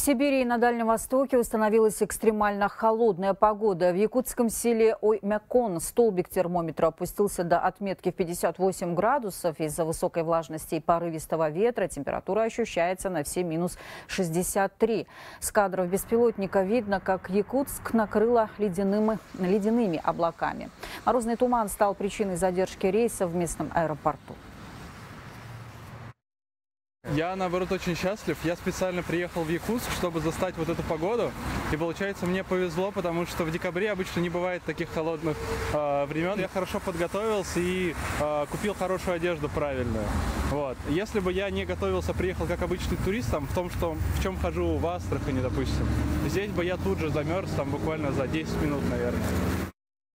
В Сибири и на Дальнем Востоке установилась экстремально холодная погода. В якутском селе Оймякон столбик термометра опустился до отметки в 58 градусов. Из-за высокой влажности и порывистого ветра температура ощущается на все минус 63. С кадров беспилотника видно, как Якутск накрыло ледяными, ледяными облаками. Морозный туман стал причиной задержки рейса в местном аэропорту. Я, наоборот, очень счастлив. Я специально приехал в Якутск, чтобы застать вот эту погоду. И, получается, мне повезло, потому что в декабре обычно не бывает таких холодных э, времен. Я хорошо подготовился и э, купил хорошую одежду правильную. Вот. Если бы я не готовился, приехал как обычный турист, там, в том, что, в чем хожу в Астрахани, допустим, здесь бы я тут же замерз, там, буквально за 10 минут, наверное.